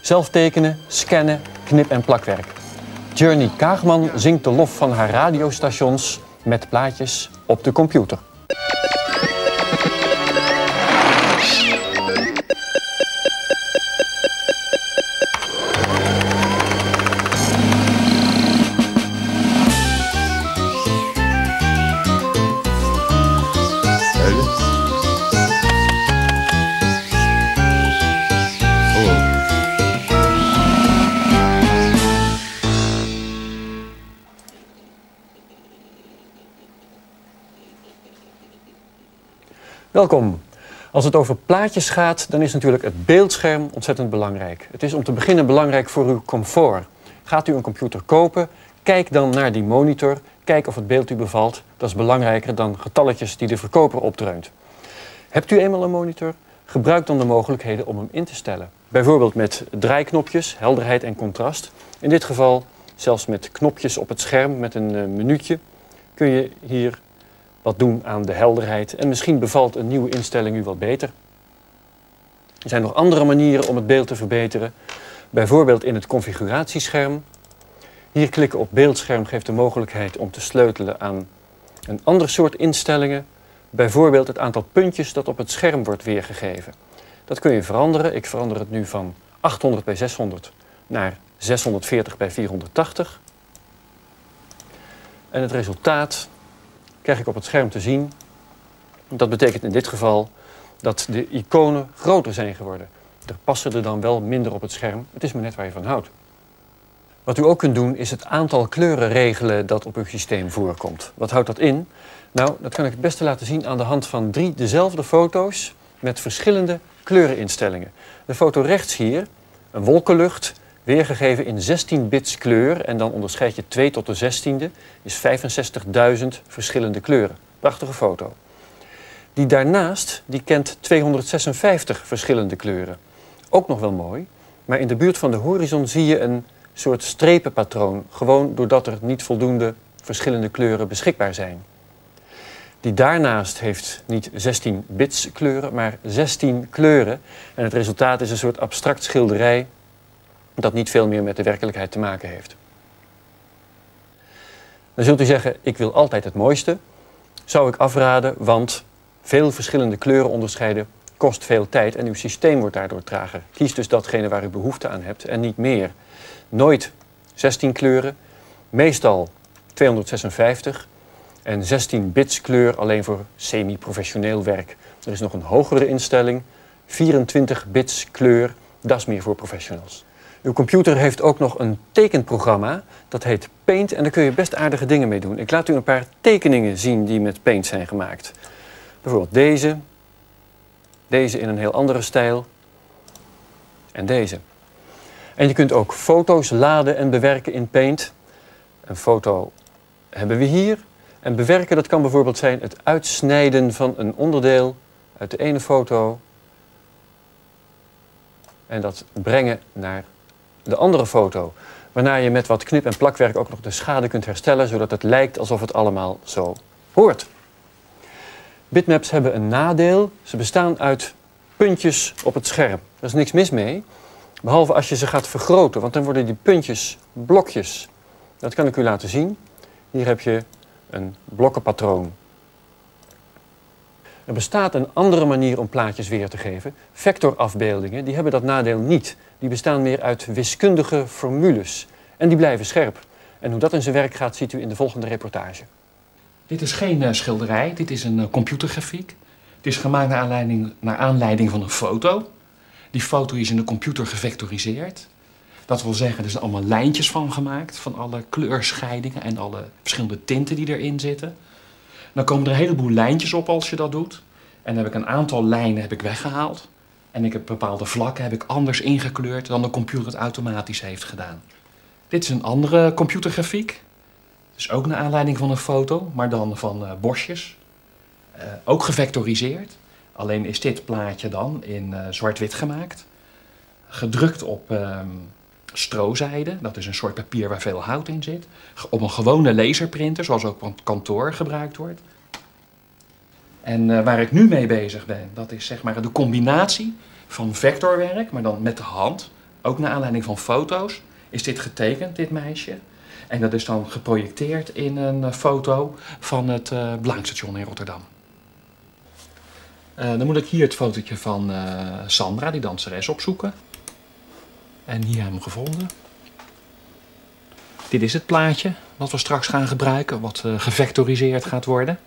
Zelf tekenen, scannen, knip- en plakwerk. Journey Kaagman zingt de lof van haar radiostations met plaatjes op de computer. Welkom. Als het over plaatjes gaat, dan is natuurlijk het beeldscherm ontzettend belangrijk. Het is om te beginnen belangrijk voor uw comfort. Gaat u een computer kopen, kijk dan naar die monitor, kijk of het beeld u bevalt. Dat is belangrijker dan getalletjes die de verkoper opdreunt. Hebt u eenmaal een monitor? Gebruik dan de mogelijkheden om hem in te stellen. Bijvoorbeeld met draaiknopjes, helderheid en contrast. In dit geval zelfs met knopjes op het scherm met een eh, minuutje kun je hier wat doen aan de helderheid. En misschien bevalt een nieuwe instelling u wat beter. Er zijn nog andere manieren om het beeld te verbeteren. Bijvoorbeeld in het configuratiescherm. Hier klikken op beeldscherm geeft de mogelijkheid om te sleutelen aan een ander soort instellingen. Bijvoorbeeld het aantal puntjes dat op het scherm wordt weergegeven. Dat kun je veranderen. Ik verander het nu van 800 bij 600 naar 640 bij 480. En het resultaat krijg ik op het scherm te zien. Dat betekent in dit geval dat de iconen groter zijn geworden. Er passen er dan wel minder op het scherm. Het is maar net waar je van houdt. Wat u ook kunt doen is het aantal kleuren regelen dat op uw systeem voorkomt. Wat houdt dat in? Nou, dat kan ik het beste laten zien aan de hand van drie dezelfde foto's met verschillende kleureninstellingen. De foto rechts hier, een wolkenlucht, weergegeven in 16 bits kleur en dan onderscheid je 2 tot de 16e, is 65.000 verschillende kleuren. Prachtige foto. Die daarnaast, die kent 256 verschillende kleuren. Ook nog wel mooi, maar in de buurt van de horizon zie je een soort strepenpatroon, gewoon doordat er niet voldoende verschillende kleuren beschikbaar zijn. Die daarnaast heeft niet 16 bits kleuren, maar 16 kleuren. En het resultaat is een soort abstract schilderij dat niet veel meer met de werkelijkheid te maken heeft. Dan zult u zeggen, ik wil altijd het mooiste. Zou ik afraden, want veel verschillende kleuren onderscheiden kost veel tijd en uw systeem wordt daardoor trager. Kies dus datgene waar u behoefte aan hebt en niet meer. Nooit 16 kleuren, meestal 256 en 16 bits kleur alleen voor semi-professioneel werk. Er is nog een hogere instelling, 24 bits kleur, dat is meer voor professionals. Uw computer heeft ook nog een tekenprogramma, dat heet Paint en daar kun je best aardige dingen mee doen. Ik laat u een paar tekeningen zien die met Paint zijn gemaakt. Bijvoorbeeld deze, deze in een heel andere stijl en deze. En je kunt ook foto's laden en bewerken in Paint. Een foto hebben we hier. En bewerken, dat kan bijvoorbeeld zijn het uitsnijden van een onderdeel uit de ene foto. En dat brengen naar de andere foto. Waarna je met wat knip- en plakwerk ook nog de schade kunt herstellen, zodat het lijkt alsof het allemaal zo hoort. Bitmaps hebben een nadeel. Ze bestaan uit puntjes op het scherm. Er is niks mis mee, behalve als je ze gaat vergroten, want dan worden die puntjes blokjes. Dat kan ik u laten zien. Hier heb je een blokkenpatroon. Er bestaat een andere manier om plaatjes weer te geven. Vectorafbeeldingen die hebben dat nadeel niet. Die bestaan meer uit wiskundige formules. En die blijven scherp. En hoe dat in zijn werk gaat, ziet u in de volgende reportage. Dit is geen eh, schilderij, dit is een eh, computergrafiek. Het is gemaakt naar aanleiding, naar aanleiding van een foto. Die foto is in de computer gevectoriseerd. Dat wil zeggen, er zijn allemaal lijntjes van gemaakt, van alle kleurscheidingen en alle verschillende tinten die erin zitten. Dan komen er een heleboel lijntjes op als je dat doet. En dan heb ik een aantal lijnen heb ik weggehaald. En ik heb bepaalde vlakken heb ik anders ingekleurd dan de computer het automatisch heeft gedaan. Dit is een andere computergrafiek. Dus ook naar aanleiding van een foto, maar dan van eh, bosjes. Eh, ook gevectoriseerd. Alleen is dit plaatje dan in eh, zwart-wit gemaakt. Gedrukt op ehm, stroozijde, dat is een soort papier waar veel hout in zit. Op een gewone laserprinter, zoals ook op kantoor gebruikt wordt. En eh, waar ik nu mee bezig ben, dat is zeg maar de combinatie van vectorwerk, maar dan met de hand. Ook naar aanleiding van foto's is dit getekend, dit meisje. En dat is dan geprojecteerd in een eh, foto van het uh, Belangsstation in Rotterdam. Dan moet ik hier het fotootje van Sandra, die danseres, opzoeken. En hier hebben we hem gevonden. Dit is het plaatje wat we straks gaan gebruiken, wat uh, gevectoriseerd gaat worden.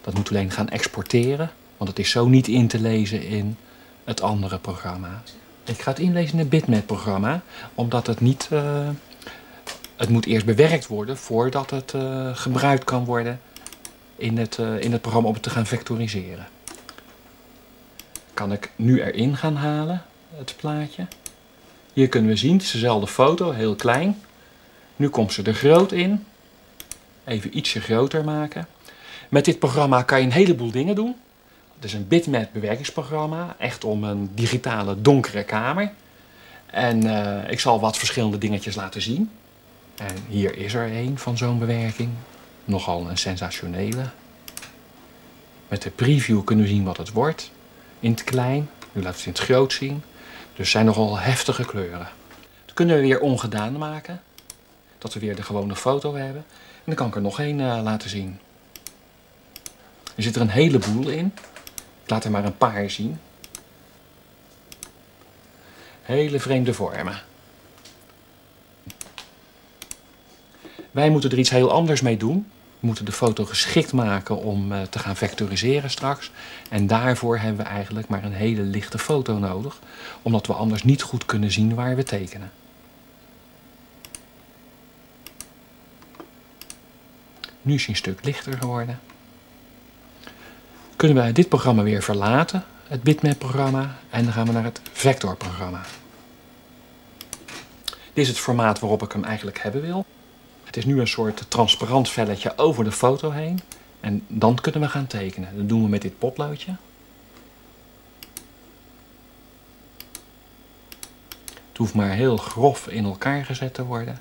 Dat moet alleen gaan exporteren, want het is zo niet in te lezen in het andere programma. Ik ga het inlezen in het bitmap-programma, omdat het niet... Uh, het moet eerst bewerkt worden voordat het uh, gebruikt kan worden in het, in het programma om het te gaan vectoriseren. Kan ik nu erin gaan halen, het plaatje. Hier kunnen we zien, het is dezelfde foto, heel klein. Nu komt ze er groot in. Even ietsje groter maken. Met dit programma kan je een heleboel dingen doen. Het is een bitmap bewerkingsprogramma, echt om een digitale donkere kamer. En uh, ik zal wat verschillende dingetjes laten zien. En hier is er een van zo'n bewerking. Nogal een sensationele. Met de preview kunnen we zien wat het wordt. In het klein, nu laat het in het groot zien. Dus zijn nogal heftige kleuren. Dat kunnen we weer ongedaan maken. Dat we weer de gewone foto hebben. En dan kan ik er nog één uh, laten zien. Er zit er een heleboel in. Ik laat er maar een paar zien. Hele vreemde vormen. Wij moeten er iets heel anders mee doen. We moeten de foto geschikt maken om uh, te gaan vectoriseren straks. En daarvoor hebben we eigenlijk maar een hele lichte foto nodig. Omdat we anders niet goed kunnen zien waar we tekenen. Nu is hij een stuk lichter geworden. Kunnen we dit programma weer verlaten, het bitmap-programma, en dan gaan we naar het vector-programma. Dit is het formaat waarop ik hem eigenlijk hebben wil. Het is nu een soort transparant velletje over de foto heen. En dan kunnen we gaan tekenen. Dat doen we met dit potloodje. Het hoeft maar heel grof in elkaar gezet te worden.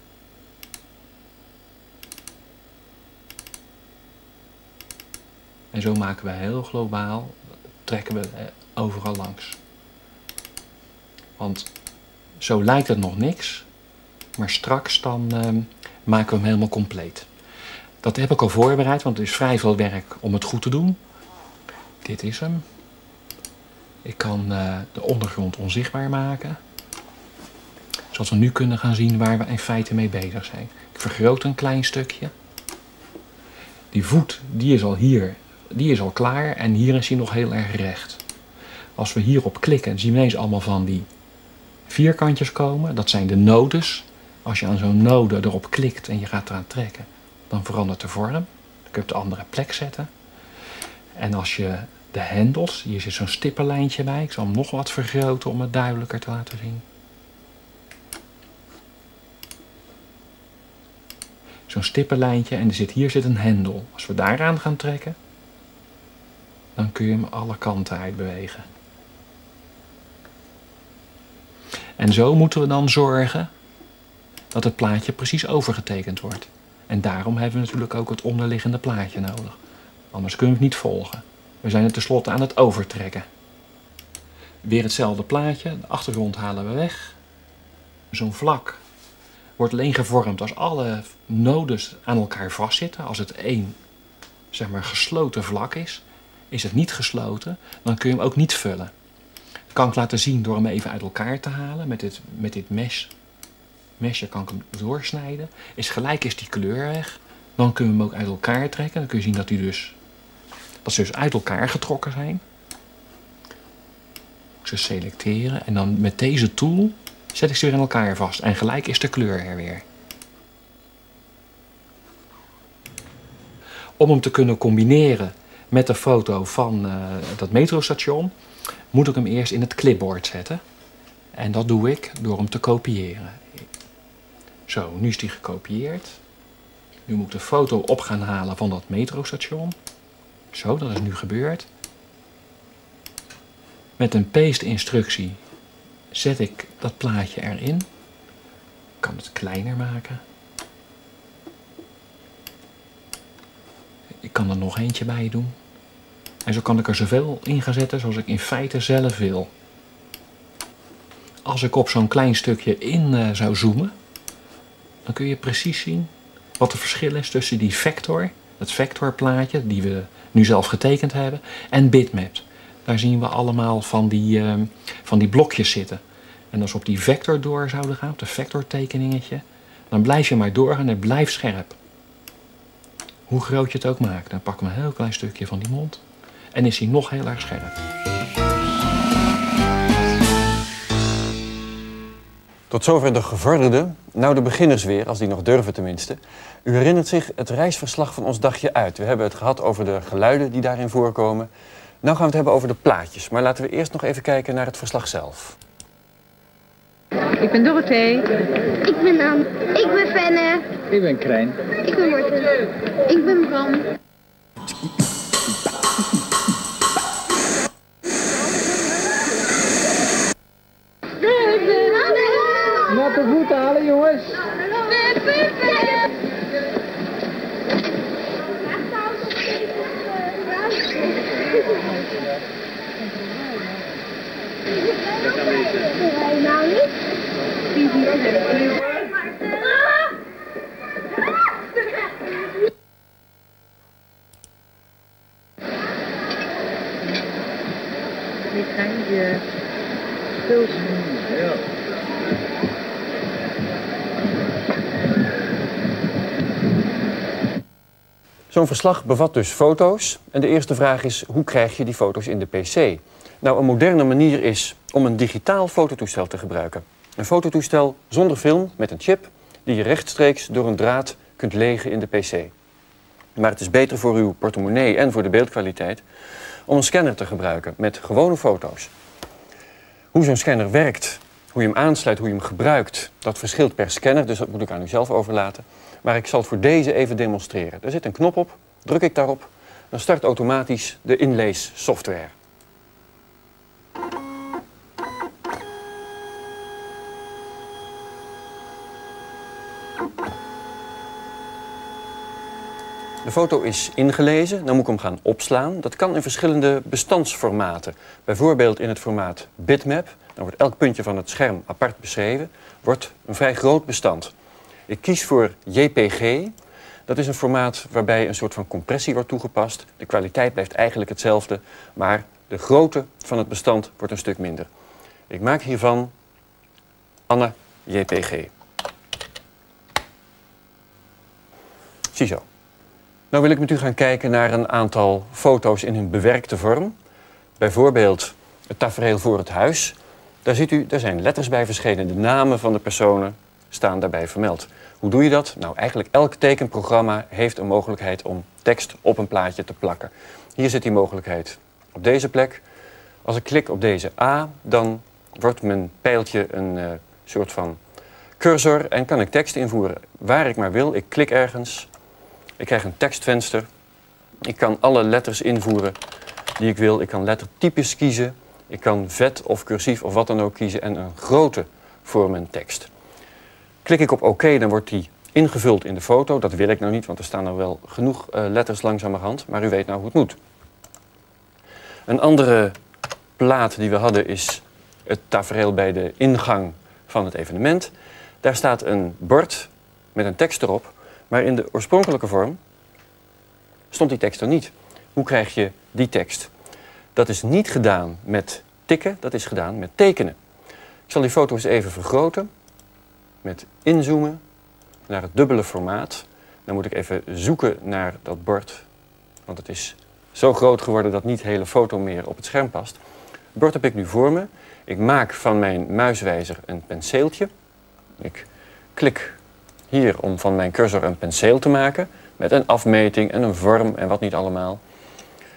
En zo maken we heel globaal, trekken we overal langs. Want zo lijkt het nog niks, maar straks dan uh, maken we hem helemaal compleet. Dat heb ik al voorbereid, want het is vrij veel werk om het goed te doen. Dit is hem. Ik kan uh, de ondergrond onzichtbaar maken. Zodat we nu kunnen gaan zien waar we in feite mee bezig zijn. Ik vergroot een klein stukje. Die voet, die is al hier die is al klaar en hier is hij nog heel erg recht. Als we hierop klikken, zien we ineens allemaal van die vierkantjes komen. Dat zijn de nodes. Als je aan zo'n node erop klikt en je gaat eraan trekken, dan verandert de vorm. Dan kun je op de andere plek zetten. En als je de hendels, hier zit zo'n stippenlijntje bij. Ik zal hem nog wat vergroten om het duidelijker te laten zien. Zo'n stippenlijntje en er zit, hier zit een hendel. Als we daaraan gaan trekken, dan kun je hem alle kanten uit bewegen. En zo moeten we dan zorgen dat het plaatje precies overgetekend wordt. En daarom hebben we natuurlijk ook het onderliggende plaatje nodig. Anders kunnen we het niet volgen. We zijn er tenslotte aan het overtrekken. Weer hetzelfde plaatje, de achtergrond halen we weg. Zo'n vlak wordt alleen gevormd als alle nodes aan elkaar vastzitten. Als het één zeg maar, gesloten vlak is. Is het niet gesloten, dan kun je hem ook niet vullen. Dat kan ik laten zien door hem even uit elkaar te halen met dit, met dit mes. Mesje kan ik hem doorsnijden. Is gelijk is die kleur weg. Dan kunnen we hem ook uit elkaar trekken. Dan kun je zien dat, die dus, dat ze dus uit elkaar getrokken zijn. Ze selecteren en dan met deze tool zet ik ze weer in elkaar vast. En gelijk is de kleur er weer. Om hem te kunnen combineren met de foto van uh, dat metrostation, moet ik hem eerst in het clipboard zetten. En dat doe ik door hem te kopiëren. Zo, nu is die gekopieerd. Nu moet ik de foto op gaan halen van dat metrostation. Zo, dat is nu gebeurd. Met een paste instructie zet ik dat plaatje erin. Ik kan het kleiner maken. Ik kan er nog eentje bij doen. En zo kan ik er zoveel in gaan zetten zoals ik in feite zelf wil. Als ik op zo'n klein stukje in uh, zou zoomen, dan kun je precies zien wat het verschil is tussen die vector, het vectorplaatje die we nu zelf getekend hebben, en bitmap. Daar zien we allemaal van die, uh, van die blokjes zitten. En als we op die vector door zouden gaan, op de vectortekeningetje, dan blijf je maar doorgaan en het blijft scherp. Hoe groot je het ook maakt, dan pakken we een heel klein stukje van die mond en is hij nog heel erg scherp. Tot zover de gevorderden. Nou de beginners weer, als die nog durven tenminste. U herinnert zich het reisverslag van ons dagje uit. We hebben het gehad over de geluiden die daarin voorkomen. Nou gaan we het hebben over de plaatjes. Maar laten we eerst nog even kijken naar het verslag zelf. Ik ben Dorothee. Ik ben Anne. Ik ben Fenne. Ik ben Krijn. Ik ben Marten. Ik ben Bram. Voeten halen, jongens. Nou niet. Dit zijn je speels. Ja. Zo'n verslag bevat dus foto's. En de eerste vraag is, hoe krijg je die foto's in de PC? Nou, een moderne manier is om een digitaal fototoestel te gebruiken. Een fototoestel zonder film, met een chip, die je rechtstreeks door een draad kunt legen in de PC. Maar het is beter voor uw portemonnee en voor de beeldkwaliteit om een scanner te gebruiken met gewone foto's. Hoe zo'n scanner werkt, hoe je hem aansluit, hoe je hem gebruikt, dat verschilt per scanner, dus dat moet ik aan u zelf overlaten. Maar ik zal het voor deze even demonstreren. Er zit een knop op, druk ik daarop, dan start automatisch de inleessoftware. De foto is ingelezen, dan moet ik hem gaan opslaan. Dat kan in verschillende bestandsformaten. Bijvoorbeeld in het formaat bitmap. Dan wordt elk puntje van het scherm apart beschreven. Wordt een vrij groot bestand. Ik kies voor JPG. Dat is een formaat waarbij een soort van compressie wordt toegepast. De kwaliteit blijft eigenlijk hetzelfde, maar de grootte van het bestand wordt een stuk minder. Ik maak hiervan Anne JPG. Ziezo. Nou wil ik met u gaan kijken naar een aantal foto's in hun bewerkte vorm. Bijvoorbeeld het tafereel voor het huis. Daar ziet u, daar zijn letters bij verschenen. De namen van de personen staan daarbij vermeld. Hoe doe je dat? Nou, eigenlijk elk tekenprogramma heeft een mogelijkheid om tekst op een plaatje te plakken. Hier zit die mogelijkheid op deze plek. Als ik klik op deze A, dan wordt mijn pijltje een uh, soort van cursor en kan ik tekst invoeren waar ik maar wil. Ik klik ergens, ik krijg een tekstvenster. Ik kan alle letters invoeren die ik wil. Ik kan lettertypes kiezen. Ik kan vet of cursief of wat dan ook kiezen en een grootte voor mijn tekst. Klik ik op OK, dan wordt die ingevuld in de foto. Dat wil ik nou niet, want er staan er wel genoeg uh, letters langzamerhand. Maar u weet nou hoe het moet. Een andere plaat die we hadden is het tafereel bij de ingang van het evenement. Daar staat een bord met een tekst erop. Maar in de oorspronkelijke vorm stond die tekst er niet. Hoe krijg je die tekst? Dat is niet gedaan met tikken, dat is gedaan met tekenen. Ik zal die foto eens even vergroten met inzoomen naar het dubbele formaat. Dan moet ik even zoeken naar dat bord, want het is zo groot geworden dat niet de hele foto meer op het scherm past. Het bord heb ik nu voor me. Ik maak van mijn muiswijzer een penseeltje. Ik klik hier om van mijn cursor een penseel te maken met een afmeting en een vorm en wat niet allemaal.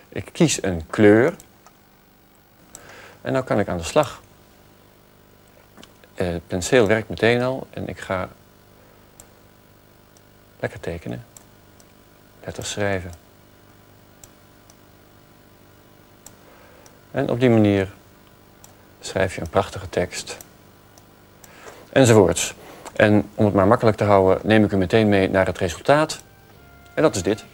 Ik kies een kleur en dan kan ik aan de slag. Het penseel werkt meteen al en ik ga lekker tekenen. Letters schrijven. En op die manier schrijf je een prachtige tekst. Enzovoorts. En om het maar makkelijk te houden, neem ik u meteen mee naar het resultaat. En dat is dit.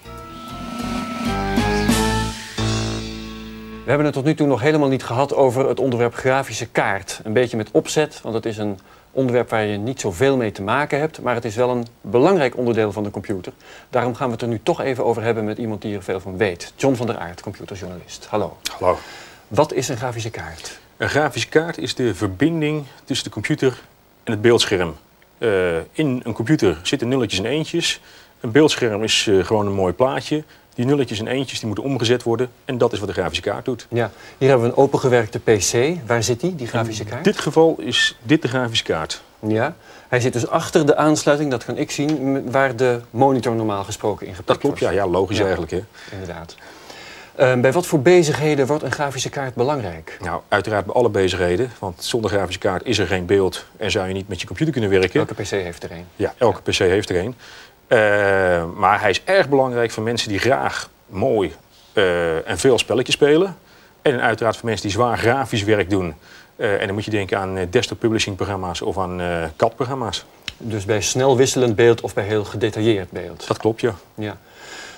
Hebben het tot nu toe nog helemaal niet gehad over het onderwerp grafische kaart. Een beetje met opzet, want het is een onderwerp waar je niet zoveel mee te maken hebt, maar het is wel een belangrijk onderdeel van de computer. Daarom gaan we het er nu toch even over hebben met iemand die er veel van weet. John van der Aert, computerjournalist. Hallo. Hallo. Wat is een grafische kaart? Een grafische kaart is de verbinding tussen de computer en het beeldscherm. Eh, in een computer zitten nulletjes en eentjes. Een beeldscherm is eh, gewoon een mooi plaatje. Die nulletjes en eentjes die moeten omgezet worden. En dat is wat de grafische kaart doet. Ja, hier hebben we een opengewerkte PC. Waar zit die, die grafische kaart? In dit geval is dit de grafische kaart. Ja, hij zit dus achter de aansluiting, dat kan ik zien, waar de monitor normaal gesproken in Dat geplakt klopt, ja, wordt. ja logisch Ja. eigenlijk. Hè. Inderdaad. Ehm, bij wat voor bezigheden wordt een grafische kaart belangrijk? Nou, uiteraard bij alle bezigheden. Want zonder grafische kaart is er geen beeld en zou je niet met je computer kunnen werken. Welke PC heeft er een? Ja, elke PC heeft er een. Eh, maar hij is erg belangrijk voor mensen die graag mooi eh, en veel spelletjes spelen. En uiteraard voor mensen die zwaar grafisch werk doen. Eh, en dan moet je denken aan desktop publishing programma's of aan eh CAD-programma's. Dus bij snel wisselend beeld of bij heel gedetailleerd beeld? Dat klopt, ja. Ja.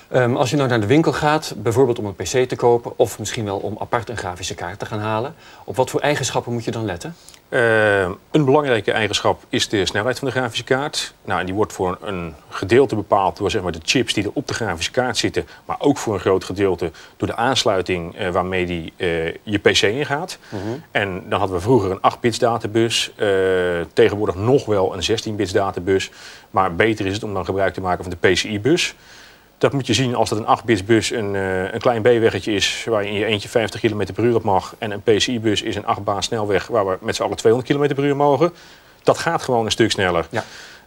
Ehm, als je nou naar de winkel gaat, bijvoorbeeld om een PC te kopen, of misschien wel om apart een grafische kaart te gaan halen, op wat voor eigenschappen moet je dan letten? Eh, een belangrijke eigenschap is de snelheid van de grafische kaart. Nou, en die wordt voor een gedeelte bepaald door zeg maar, de chips die er op de grafische kaart zitten. Maar ook voor een groot gedeelte door de aansluiting eh, waarmee die, eh, je PC ingaat. En dan hadden we vroeger een 8-bits databus. tegenwoordig nog wel een 16-bits databus. Maar beter is het om dan gebruik te maken van de PCI-bus. Dat moet je zien als dat een 8-bits bus een, eh, een klein B-weggetje is waar je in je eentje 50 km per uur op mag. En een PCI-bus is een 8-baan snelweg waar we met z'n allen 200 km per uur mogen. Dat gaat gewoon een stuk sneller. Ja.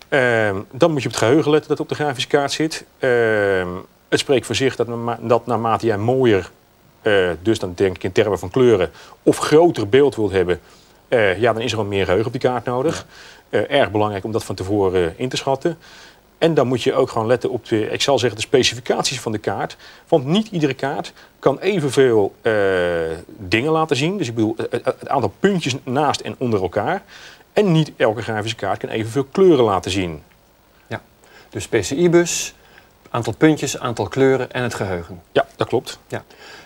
Ehm, dan moet je op het geheugen letten dat op de grafische kaart zit. Ehm, het spreekt voor zich dat, dat naarmate jij mooier, eh, dus dan denk ik in termen van kleuren, of groter beeld wilt hebben, eh, ja, dan is er wel meer geheugen op die kaart nodig. Erg belangrijk om dat van tevoren in te schatten. En dan moet je ook gewoon letten op de, ik zal zeggen, de specificaties van de kaart. Want niet iedere kaart kan evenveel eh dingen laten zien. Dus ik bedoel, het, het aantal puntjes naast en onder elkaar. En niet elke grafische kaart kan evenveel kleuren laten zien. Dus PCI-bus, aantal puntjes, aantal kleuren en het geheugen. Ja, dat klopt.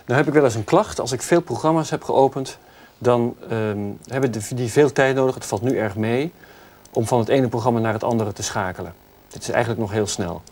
Nou heb ik wel eens een klacht. Als ik veel programma's heb geopend, dan ehm, hebben die veel tijd nodig. Het valt nu erg mee om van het ene programma naar het andere te schakelen. Dit is eigenlijk nog heel snel.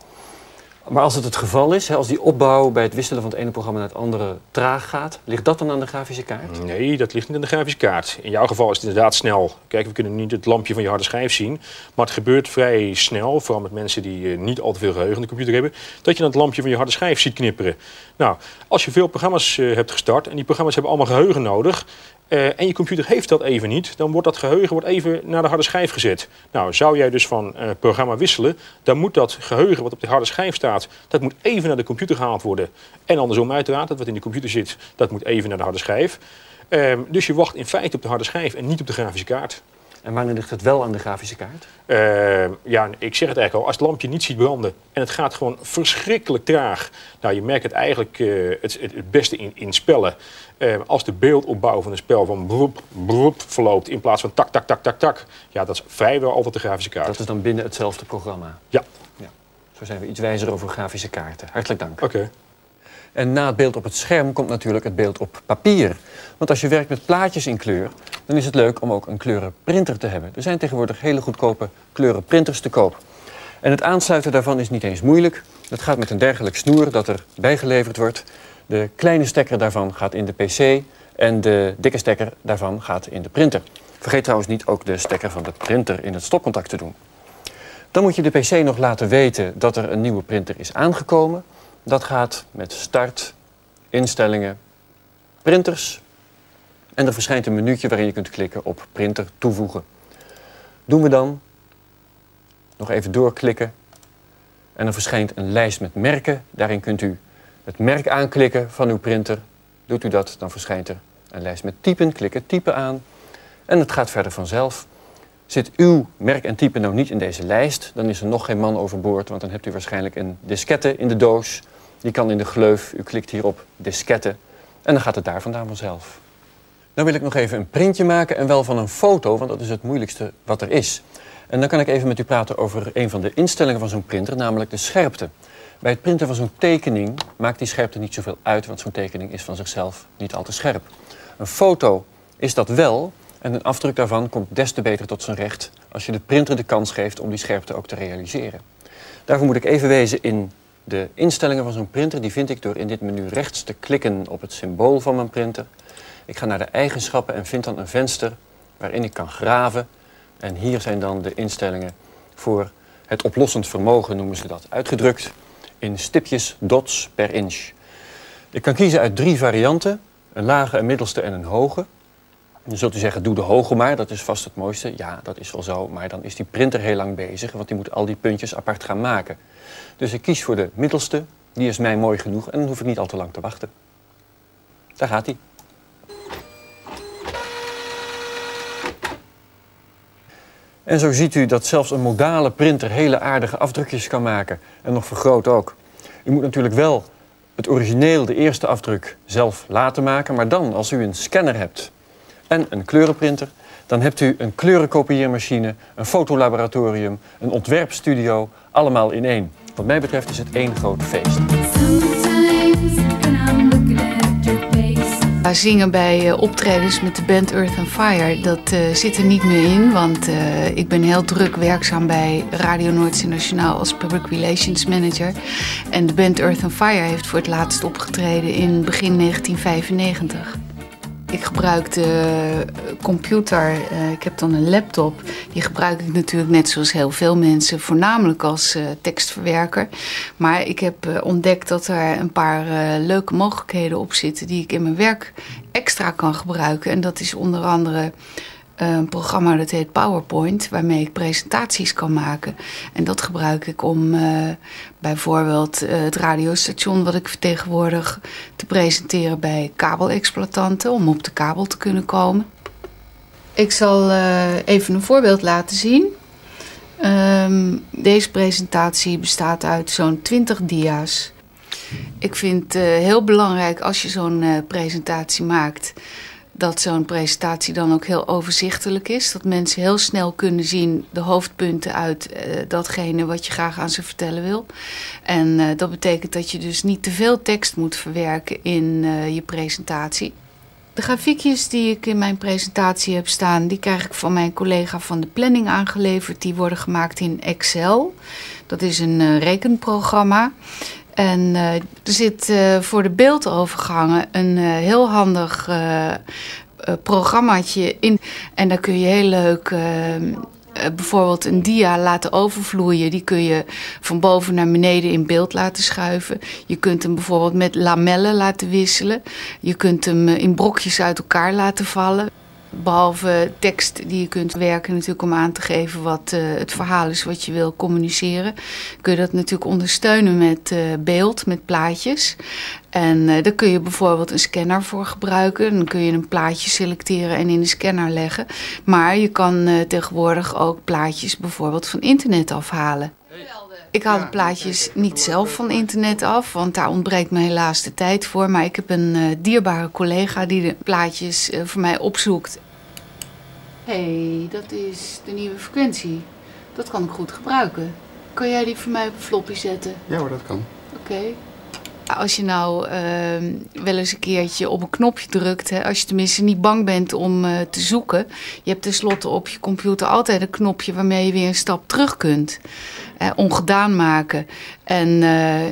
Maar als het het geval is, als die opbouw bij het wisselen van het ene programma naar het andere traag gaat, ligt dat dan aan de grafische kaart? Nee, dat ligt niet aan de grafische kaart. In jouw geval is het inderdaad snel. Kijk, we kunnen niet het lampje van je harde schijf zien. Maar het gebeurt vrij snel, vooral met mensen die eh, niet al te veel geheugen in de computer hebben, dat je dan het lampje van je harde schijf ziet knipperen. Nou, als je veel programma's eh, hebt gestart en die programma's hebben allemaal geheugen nodig. eh, en je computer heeft dat even niet, dan wordt dat geheugen wordt even naar de harde schijf gezet. Nou, zou jij dus van programma wisselen, dan moet dat geheugen wat op de harde schijf staat, dat moet even naar de computer gehaald worden. En andersom uiteraard, dat wat in de computer zit, dat moet even naar de harde schijf. Ehm, dus je wacht in feite op de harde schijf en niet op de grafische kaart. En wanneer ligt het wel aan de grafische kaart? Ehm, ja, ik zeg het eigenlijk al, als het lampje niet ziet branden en het gaat gewoon verschrikkelijk traag. Nou, je merkt het eigenlijk eh, het, het, beste in, in spellen. Ehm, als de beeldopbouw van een spel van broep, broep verloopt in plaats van tak, tak, tak, tak, tak. Ja, dat is vrijwel altijd de grafische kaart. Dat is dan binnen hetzelfde programma. Ja. Zo zijn we iets wijzer over grafische kaarten. Hartelijk dank. Oké. En na het beeld op het scherm komt natuurlijk het beeld op papier. Want als je werkt met plaatjes in kleur, dan is het leuk om ook een kleurenprinter te hebben. Er zijn tegenwoordig hele goedkope kleurenprinters te koop. En het aansluiten daarvan is niet eens moeilijk. Dat gaat met een dergelijk snoer dat er bijgeleverd wordt. De kleine stekker daarvan gaat in de PC en de dikke stekker daarvan gaat in de printer. Vergeet trouwens niet ook de stekker van de printer in het stopcontact te doen. Dan moet je de PC nog laten weten dat er een nieuwe printer is aangekomen. Dat gaat met start, instellingen, printers. En er verschijnt een menuutje waarin je kunt klikken op printer toevoegen. Doen we dan. Nog even doorklikken. En dan verschijnt een lijst met merken. Daarin kunt u het merk aanklikken van uw printer. Doet u dat, dan verschijnt er een lijst met typen. Klik het type aan. En het gaat verder vanzelf. Zit uw merk en type nou niet in deze lijst, dan is er nog geen man overboord, want dan hebt u waarschijnlijk een diskette in de doos. Die kan in de gleuf. U klikt hier op diskette en dan gaat het daar vandaan vanzelf. Dan wil ik nog even een printje maken en wel van een foto, want dat is het moeilijkste wat er is. En dan kan ik even met u praten over een van de instellingen van zo'n printer, namelijk de scherpte. Bij het printen van zo'n tekening maakt die scherpte niet zoveel uit, want zo'n tekening is van zichzelf niet al te scherp. Een foto is dat wel, en een afdruk daarvan komt des te beter tot zijn recht als je de printer de kans geeft om die scherpte ook te realiseren. Daarvoor moet ik even wezen in de instellingen van zo'n printer. Die vind ik door in dit menu rechts te klikken op het symbool van mijn printer. Ik ga naar de eigenschappen en vind dan een venster waarin ik kan graven. En hier zijn dan de instellingen voor het oplossend vermogen, noemen ze dat, uitgedrukt in stipjes, dots per inch. Ik kan kiezen uit drie varianten, een lage, een middelste en een hoge. Dan zult u zeggen, doe de hoge maar, dat is vast het mooiste. Ja, dat is wel zo, maar dan is die printer heel lang bezig, want die moet al die puntjes apart gaan maken. Dus ik kies voor de middelste, die is mij mooi genoeg en dan hoef ik niet al te lang te wachten. Daar gaat hij. En zo ziet u dat zelfs een modale printer hele aardige afdrukjes kan maken. En nog vergroot ook. U moet natuurlijk wel het origineel, de eerste afdruk, zelf laten maken. Maar dan, als u een scanner hebt en een kleurenprinter... dan hebt u een kleurenkopieermachine, een fotolaboratorium, een ontwerpstudio... allemaal in één. Wat mij betreft is het één groot feest. Zingen bij uh, optredens met de band Earth and Fire, dat uh, zit er niet meer in. Want uh, ik ben heel druk werkzaam bij Radio Noord Nationaal als Public Relations Manager. En de band Earth and Fire heeft voor het laatst opgetreden in begin 1995. Ik gebruik de computer, uh, ik heb dan een laptop. Die gebruik ik natuurlijk net zoals heel veel mensen, voornamelijk als uh, tekstverwerker. Maar ik heb ontdekt dat er een paar leuke mogelijkheden op zitten die ik in mijn werk extra kan gebruiken. En dat is onder andere een programma dat heet PowerPoint, waarmee ik presentaties kan maken. En dat gebruik ik om uh, bijvoorbeeld uh, het radiostation wat ik vertegenwoordig te presenteren bij kabelexploitanten, om op de kabel te kunnen komen. Ik zal uh, even een voorbeeld laten zien. Um, deze presentatie bestaat uit zo'n 20 dia's. Ik vind het heel belangrijk als je zo'n presentatie maakt dat zo'n presentatie dan ook heel overzichtelijk is. Dat mensen heel snel kunnen zien de hoofdpunten uit uh, datgene wat je graag aan ze vertellen wil. En uh, dat betekent dat je dus niet te veel tekst moet verwerken in uh, je presentatie. De grafiekjes die ik in mijn presentatie heb staan, die krijg ik van mijn collega van de planning aangeleverd. Die worden gemaakt in Excel. Dat is een rekenprogramma. En uh, er zit uh, voor de beeldovergangen een uh, heel handig programmaatje in. En daar kun je heel leuk bijvoorbeeld een dia laten overvloeien. Die kun je van boven naar beneden in beeld laten schuiven. Je kunt hem bijvoorbeeld met lamellen laten wisselen. Je kunt hem in brokjes uit elkaar laten vallen. Behalve tekst die je kunt werken natuurlijk om aan te geven wat uh, het verhaal is wat je wil communiceren. Kun je dat natuurlijk ondersteunen met uh, beeld, met plaatjes. En uh, daar kun je bijvoorbeeld een scanner voor gebruiken. Dan kun je een plaatje selecteren en in de scanner leggen. Maar je kan tegenwoordig ook plaatjes bijvoorbeeld van internet afhalen. Ik haal de plaatjes niet zelf van internet af, want daar ontbreekt me helaas de tijd voor. Maar ik heb een dierbare collega die de plaatjes voor mij opzoekt. Hé, hey, dat is de nieuwe frequentie. Dat kan ik goed gebruiken. Kan jij die voor mij op een floppy zetten? Ja hoor, dat kan. Oké. Okay. Als je nou uh, wel eens een keertje op een knopje drukt, hè, als je tenminste niet bang bent om uh, te zoeken, je hebt tenslotte op je computer altijd een knopje waarmee je weer een stap terug kunt. Uh, ongedaan maken. En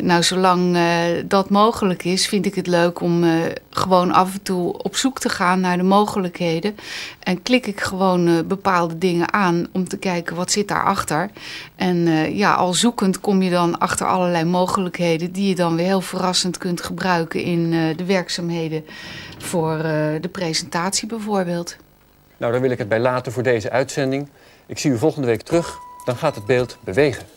nou, zolang dat mogelijk is, vind ik het leuk om gewoon af en toe op zoek te gaan naar de mogelijkheden. En klik ik gewoon bepaalde dingen aan om te kijken wat zit daarachter. En ja, al zoekend kom je dan achter allerlei mogelijkheden die je dan weer heel verrassend kunt gebruiken in de werkzaamheden voor de presentatie bijvoorbeeld. Nou, daar wil ik het bij laten voor deze uitzending. Ik zie u volgende week terug. Dan gaat het beeld bewegen.